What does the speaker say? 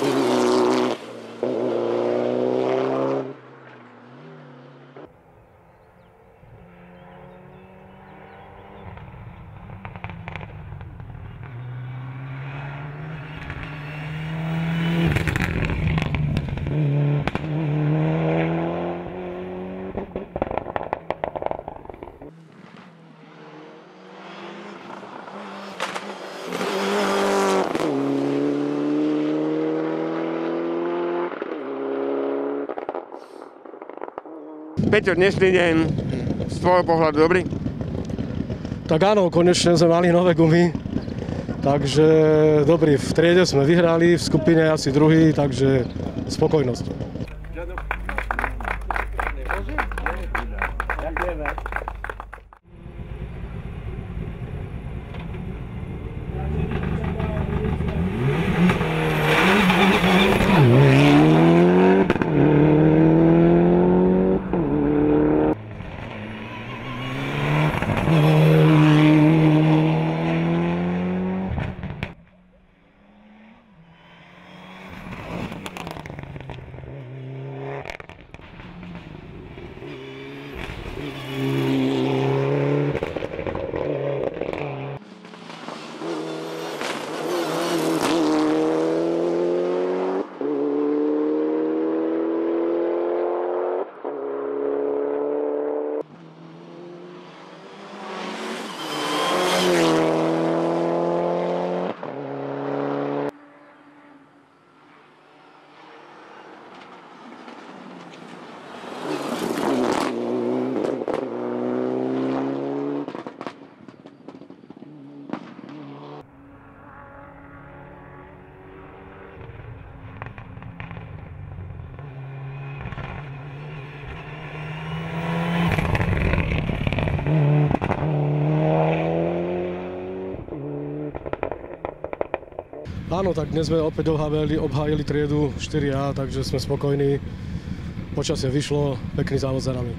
Ooh. Peťo, dnešný deň z tvojho pohľadu dobrý? Tak áno, konečne sme mali nové gumy, takže dobrý, v triede sme vyhrali, v skupine asi druhý, takže spokojnosť. Oh. Áno, tak dnes sme opäť obhájili, obhájili triedu 4A, takže sme spokojní. Počasie vyšlo, pekný závod za nami.